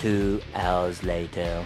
Two hours later.